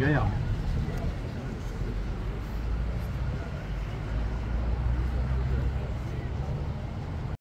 鸳鸯。